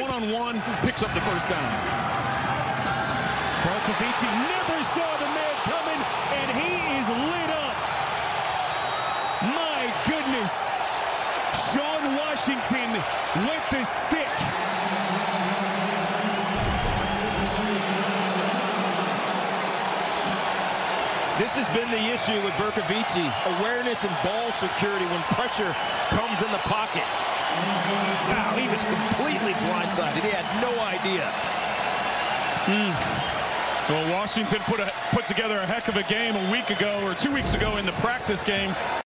one-on-one, picks up the first down. Bercovici never saw the man coming, and he is lit up. My goodness. Shaan Washington with the stick. This has been the issue with Bercovici. Awareness and ball security when pressure comes in the pocket. Wow, he was blindsided. He had no idea. Mm. Well, Washington put, a, put together a heck of a game a week ago or two weeks ago in the practice game.